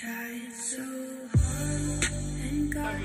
tried so hard and got